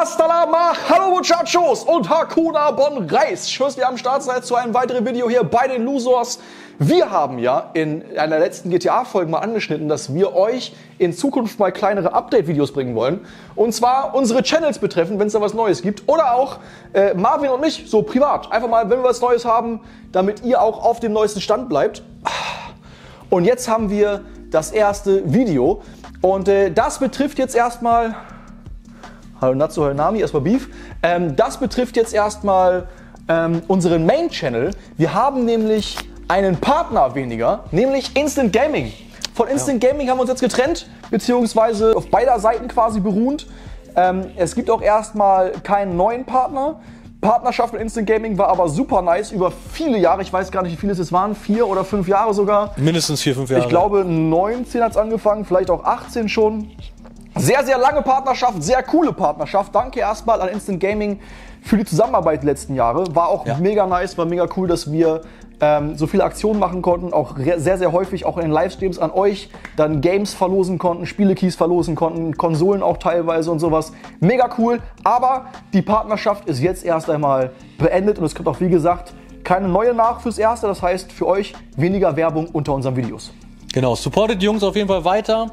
Astalama, hallo Muchachos und Hakuna Bon Reis. Schön, dass ihr am Start seid zu einem weiteren Video hier bei den Losers. Wir haben ja in einer letzten GTA-Folge mal angeschnitten, dass wir euch in Zukunft mal kleinere Update-Videos bringen wollen. Und zwar unsere Channels betreffen, wenn es da was Neues gibt. Oder auch äh, Marvin und mich, so privat. Einfach mal, wenn wir was Neues haben, damit ihr auch auf dem neuesten Stand bleibt. Und jetzt haben wir das erste Video. Und äh, das betrifft jetzt erstmal Hallo Natsu, hallo Nami, erstmal Beef. Ähm, das betrifft jetzt erstmal ähm, unseren Main-Channel. Wir haben nämlich einen Partner weniger, nämlich Instant Gaming. Von Instant ja. Gaming haben wir uns jetzt getrennt, beziehungsweise auf beider Seiten quasi beruhend. Ähm, es gibt auch erstmal keinen neuen Partner. Partnerschaft mit Instant Gaming war aber super nice über viele Jahre. Ich weiß gar nicht, wie viele es waren. Vier oder fünf Jahre sogar. Mindestens vier, fünf Jahre. Ich glaube, 19 hat es angefangen, vielleicht auch 18 schon. Sehr, sehr lange Partnerschaft, sehr coole Partnerschaft. Danke erstmal an Instant Gaming für die Zusammenarbeit die letzten Jahre. War auch ja. mega nice, war mega cool, dass wir ähm, so viele Aktionen machen konnten, auch sehr, sehr häufig auch in den Livestreams an euch dann Games verlosen konnten, Spielekeys verlosen konnten, Konsolen auch teilweise und sowas. Mega cool, aber die Partnerschaft ist jetzt erst einmal beendet und es kommt auch, wie gesagt, keine neue nach fürs Erste. Das heißt für euch weniger Werbung unter unseren Videos. Genau, supportet die Jungs auf jeden Fall weiter.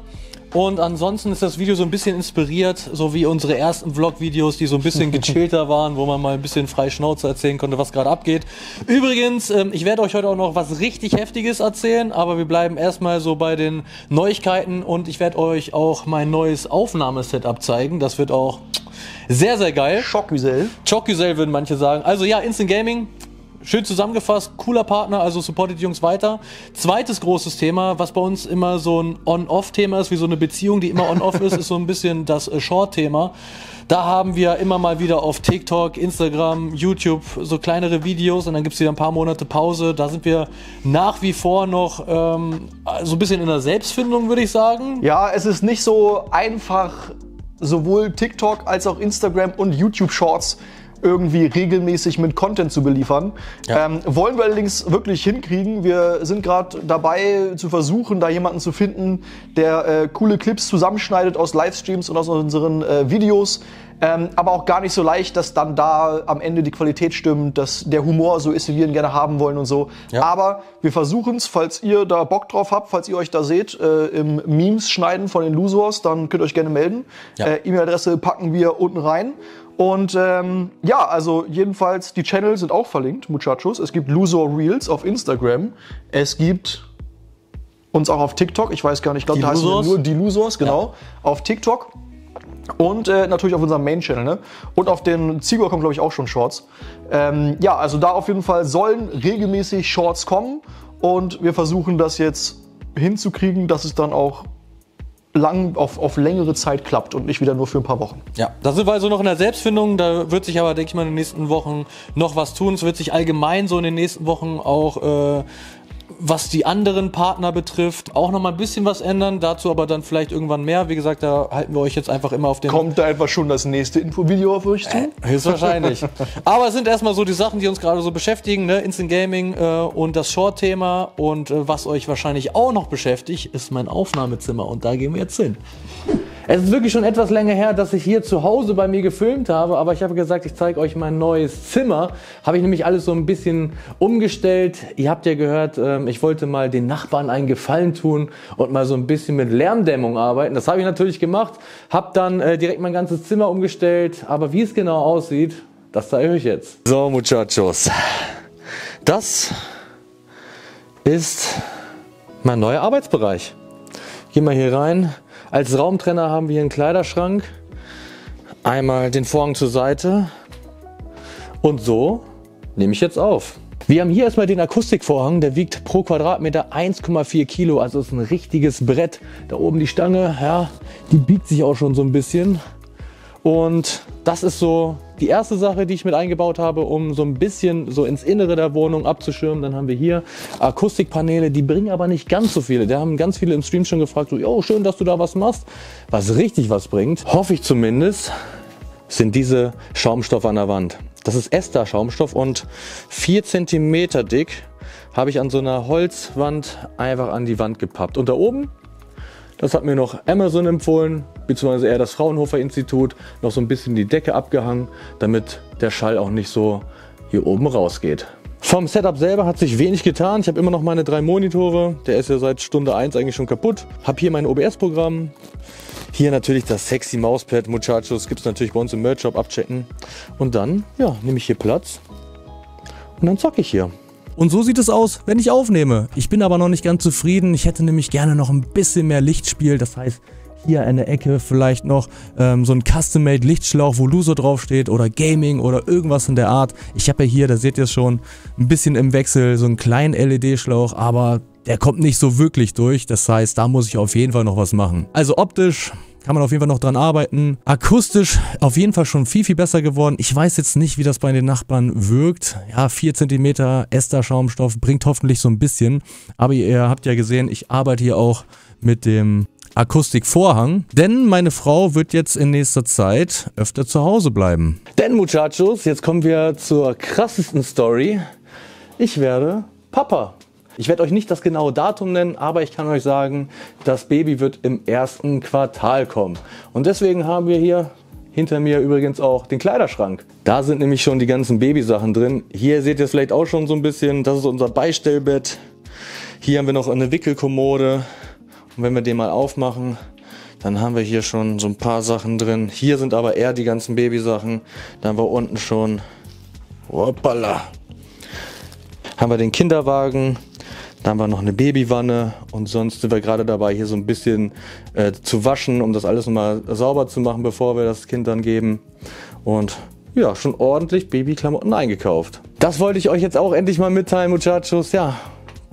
Und ansonsten ist das Video so ein bisschen inspiriert, so wie unsere ersten Vlog-Videos, die so ein bisschen gechillter waren, wo man mal ein bisschen frei Schnauze erzählen konnte, was gerade abgeht. Übrigens, ähm, ich werde euch heute auch noch was richtig Heftiges erzählen, aber wir bleiben erstmal so bei den Neuigkeiten und ich werde euch auch mein neues Aufnahmesetup zeigen. Das wird auch sehr, sehr geil. Schockgesell. Schockgesell würden manche sagen. Also ja, Instant Gaming, Schön zusammengefasst, cooler Partner, also supportet die Jungs weiter. Zweites großes Thema, was bei uns immer so ein On-Off-Thema ist, wie so eine Beziehung, die immer on-off ist, ist so ein bisschen das äh, Short-Thema. Da haben wir immer mal wieder auf TikTok, Instagram, YouTube so kleinere Videos und dann gibt es wieder ein paar Monate Pause. Da sind wir nach wie vor noch ähm, so ein bisschen in der Selbstfindung, würde ich sagen. Ja, es ist nicht so einfach, sowohl TikTok als auch Instagram und YouTube Shorts irgendwie regelmäßig mit Content zu beliefern. Ja. Ähm, wollen wir allerdings wirklich hinkriegen. Wir sind gerade dabei zu versuchen, da jemanden zu finden, der äh, coole Clips zusammenschneidet aus Livestreams und aus unseren äh, Videos. Ähm, aber auch gar nicht so leicht, dass dann da am Ende die Qualität stimmt, dass der Humor so ist, wie wir ihn gerne haben wollen und so. Ja. Aber wir versuchen es, falls ihr da Bock drauf habt, falls ihr euch da seht, äh, im Memes schneiden von den Losers, dann könnt ihr euch gerne melden. Ja. Äh, E-Mail-Adresse packen wir unten rein. Und ähm, ja, also jedenfalls, die Channels sind auch verlinkt, Muchachos. Es gibt Lusor Reels auf Instagram. Es gibt uns auch auf TikTok. Ich weiß gar nicht, ich glaube, da heißen nur die Lusors, genau. Ja. Auf TikTok. Und äh, natürlich auf unserem Main-Channel. Ne? Und auf den Zigor kommen, glaube ich, auch schon Shorts. Ähm, ja, also da auf jeden Fall sollen regelmäßig Shorts kommen. Und wir versuchen das jetzt hinzukriegen, dass es dann auch lang, auf, auf längere Zeit klappt und nicht wieder nur für ein paar Wochen. Ja, da sind wir also noch in der Selbstfindung. Da wird sich aber, denke ich mal, in den nächsten Wochen noch was tun. Es wird sich allgemein so in den nächsten Wochen auch äh, was die anderen Partner betrifft, auch noch mal ein bisschen was ändern. Dazu aber dann vielleicht irgendwann mehr. Wie gesagt, da halten wir euch jetzt einfach immer auf den. Kommt da einfach schon das nächste Infovideo auf euch zu? Äh, höchstwahrscheinlich. aber es sind erstmal so die Sachen, die uns gerade so beschäftigen: ne? Instant Gaming äh, und das Short-Thema. Und äh, was euch wahrscheinlich auch noch beschäftigt, ist mein Aufnahmezimmer. Und da gehen wir jetzt hin. Es ist wirklich schon etwas länger her, dass ich hier zu Hause bei mir gefilmt habe, aber ich habe gesagt, ich zeige euch mein neues Zimmer. Habe ich nämlich alles so ein bisschen umgestellt. Ihr habt ja gehört, ähm, ich wollte mal den Nachbarn einen Gefallen tun und mal so ein bisschen mit Lärmdämmung arbeiten. Das habe ich natürlich gemacht, habe dann äh, direkt mein ganzes Zimmer umgestellt, aber wie es genau aussieht, das zeige ich euch jetzt. So, Muchachos, das ist mein neuer Arbeitsbereich. Geh mal hier rein. Als Raumtrenner haben wir hier einen Kleiderschrank. Einmal den Vorhang zur Seite. Und so nehme ich jetzt auf. Wir haben hier erstmal den Akustikvorhang, der wiegt pro Quadratmeter 1,4 Kilo, also ist ein richtiges Brett. Da oben die Stange, ja, die biegt sich auch schon so ein bisschen. Und das ist so die erste Sache, die ich mit eingebaut habe, um so ein bisschen so ins Innere der Wohnung abzuschirmen. Dann haben wir hier Akustikpaneele, die bringen aber nicht ganz so viele. Da haben ganz viele im Stream schon gefragt, so, jo, schön, dass du da was machst. Was richtig was bringt, hoffe ich zumindest, sind diese Schaumstoffe an der Wand. Das ist Ester-Schaumstoff und vier Zentimeter dick habe ich an so einer Holzwand einfach an die Wand gepappt. Und da oben Das hat mir noch Amazon empfohlen, beziehungsweise eher das Fraunhofer Institut, noch so ein bisschen die Decke abgehangen, damit der Schall auch nicht so hier oben rausgeht. Vom Setup selber hat sich wenig getan. Ich habe immer noch meine drei Monitore. Der ist ja seit Stunde 1 eigentlich schon kaputt. Habe hier mein OBS-Programm. Hier natürlich das sexy Mauspad, Muchachos. Gibt es natürlich bei uns im Merch-Shop abchecken. Und dann, ja, nehme ich hier Platz. Und dann zocke ich hier. Und so sieht es aus, wenn ich aufnehme. Ich bin aber noch nicht ganz zufrieden. Ich hätte nämlich gerne noch ein bisschen mehr Lichtspiel. Das heißt, hier in der Ecke vielleicht noch ähm, so ein Custom-Made Lichtschlauch, wo Luso draufsteht oder Gaming oder irgendwas in der Art. Ich habe ja hier, da seht ihr es schon, ein bisschen im Wechsel so einen kleinen LED-Schlauch, aber der kommt nicht so wirklich durch. Das heißt, da muss ich auf jeden Fall noch was machen. Also optisch kann man auf jeden Fall noch dran arbeiten. Akustisch auf jeden Fall schon viel, viel besser geworden. Ich weiß jetzt nicht, wie das bei den Nachbarn wirkt. Ja, 4 cm Ester-Schaumstoff bringt hoffentlich so ein bisschen. Aber ihr habt ja gesehen, ich arbeite hier auch mit dem Akustikvorhang, denn meine Frau wird jetzt in nächster Zeit öfter zu Hause bleiben. Denn Muchachos, jetzt kommen wir zur krassesten Story. Ich werde Papa. Ich werde euch nicht das genaue Datum nennen, aber ich kann euch sagen, das Baby wird im ersten Quartal kommen. Und deswegen haben wir hier hinter mir übrigens auch den Kleiderschrank. Da sind nämlich schon die ganzen Babysachen drin. Hier seht ihr es vielleicht auch schon so ein bisschen. Das ist unser Beistellbett. Hier haben wir noch eine Wickelkommode. Und wenn wir den mal aufmachen, dann haben wir hier schon so ein paar Sachen drin. Hier sind aber eher die ganzen Babysachen. Dann wir unten schon, hoppala, haben wir den Kinderwagen. Da haben wir noch eine Babywanne und sonst sind wir gerade dabei, hier so ein bisschen äh, zu waschen, um das alles nochmal sauber zu machen, bevor wir das Kind dann geben. Und ja, schon ordentlich Babyklamotten eingekauft. Das wollte ich euch jetzt auch endlich mal mitteilen, Muchachos. Ja,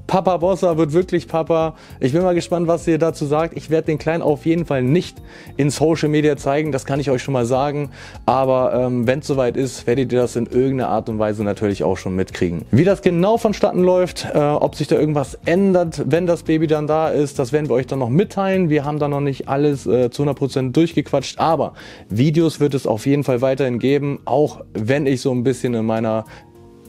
Papa Bossa wird wirklich Papa. Ich bin mal gespannt, was ihr dazu sagt. Ich werde den Kleinen auf jeden Fall nicht in Social Media zeigen, das kann ich euch schon mal sagen. Aber ähm, wenn es soweit ist, werdet ihr das in irgendeiner Art und Weise natürlich auch schon mitkriegen. Wie das genau vonstatten läuft, äh, ob sich da irgendwas ändert, wenn das Baby dann da ist, das werden wir euch dann noch mitteilen. Wir haben da noch nicht alles äh, zu 100% durchgequatscht, aber Videos wird es auf jeden Fall weiterhin geben, auch wenn ich so ein bisschen in meiner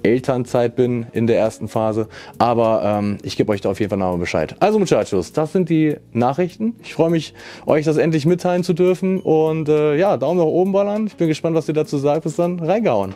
Elternzeit bin in der ersten Phase. Aber ähm, ich gebe euch da auf jeden Fall nochmal Bescheid. Also Muchachos, das sind die Nachrichten. Ich freue mich, euch das endlich mitteilen zu dürfen. Und äh, ja, Daumen nach oben ballern. Ich bin gespannt, was ihr dazu sagt. Bis dann, reingehauen.